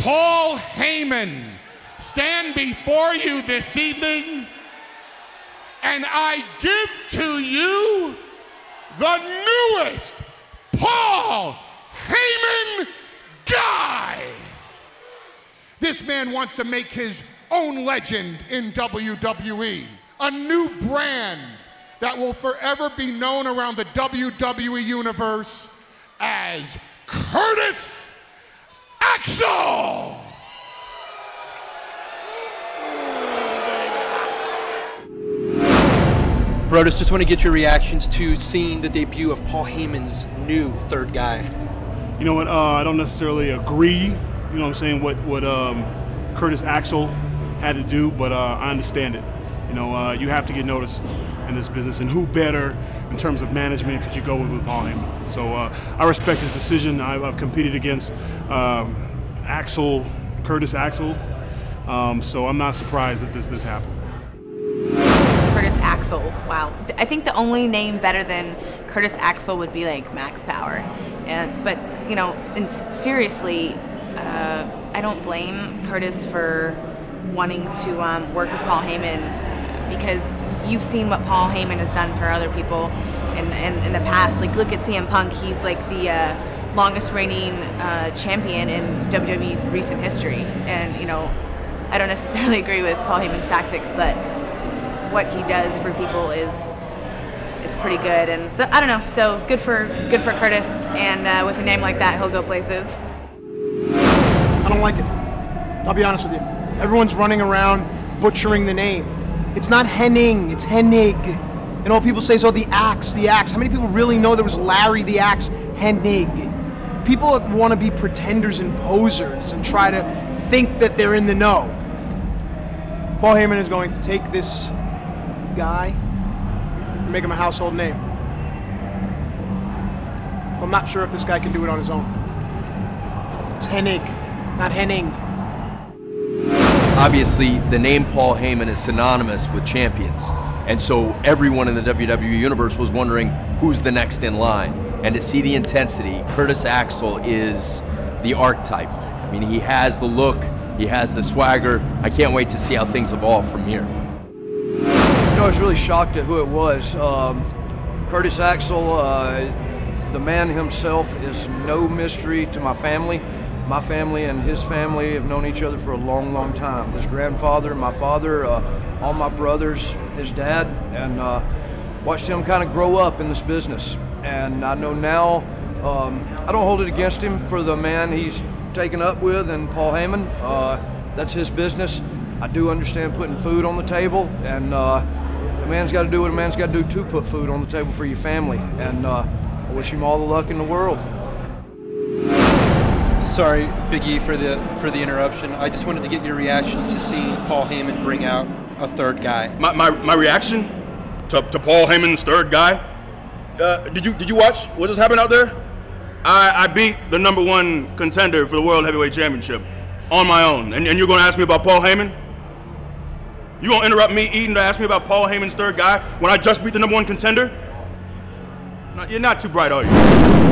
Paul Heyman stand before you this evening and I give to you the newest Paul Heyman guy. This man wants to make his own legend in WWE, a new brand that will forever be known around the WWE universe as Curtis Axel. Brodus, just want to get your reactions to seeing the debut of Paul Heyman's new third guy. You know what? Uh, I don't necessarily agree. You know what I'm saying? What what um, Curtis Axel had to do, but uh, I understand it. You know, uh, you have to get noticed in this business, and who better in terms of management could you go with, with Paul Heyman? So uh, I respect his decision. I've, I've competed against um, Axel, Curtis Axel, um, so I'm not surprised that this this happened. Axel. Wow. I think the only name better than Curtis Axel would be like Max Power. And but you know, and seriously, uh, I don't blame Curtis for wanting to um, work with Paul Heyman because you've seen what Paul Heyman has done for other people in, in, in the past. Like look at CM Punk. He's like the uh, longest reigning uh, champion in WWE's recent history. And you know, I don't necessarily agree with Paul Heyman's tactics, but what he does for people is is pretty good. And so I don't know. So good for good for Curtis. And uh, with a name like that, he'll go places. I don't like it. I'll be honest with you. Everyone's running around butchering the name. It's not Henning, it's Hennig. And all people say is, oh, the axe, the axe. How many people really know there was Larry the axe Hennig? People want to be pretenders and posers and try to think that they're in the know. Paul Heyman is going to take this guy make him a household name. I'm not sure if this guy can do it on his own. It's Hennig, not Henning. Obviously, the name Paul Heyman is synonymous with champions. And so everyone in the WWE Universe was wondering who's the next in line. And to see the intensity, Curtis Axel is the archetype. I mean, he has the look, he has the swagger. I can't wait to see how things evolve from here. Know, I was really shocked at who it was. Um, Curtis Axel, uh, the man himself, is no mystery to my family. My family and his family have known each other for a long, long time. His grandfather, my father, uh, all my brothers, his dad, and uh, watched him kind of grow up in this business. And I know now, um, I don't hold it against him for the man he's taken up with and Paul Heyman. Uh, that's his business. I do understand putting food on the table, and uh, man's got to do what a man's got to do to put food on the table for your family. And uh, I wish him all the luck in the world. Sorry, Big E, for the for the interruption. I just wanted to get your reaction to seeing Paul Heyman bring out a third guy. My, my, my reaction to, to Paul Heyman's third guy. Uh, did you did you watch what just happened out there? I, I beat the number one contender for the World Heavyweight Championship on my own, and, and you're going to ask me about Paul Heyman? You to interrupt me eating to ask me about Paul Heyman's third guy when I just beat the number one contender? You're not too bright, are you?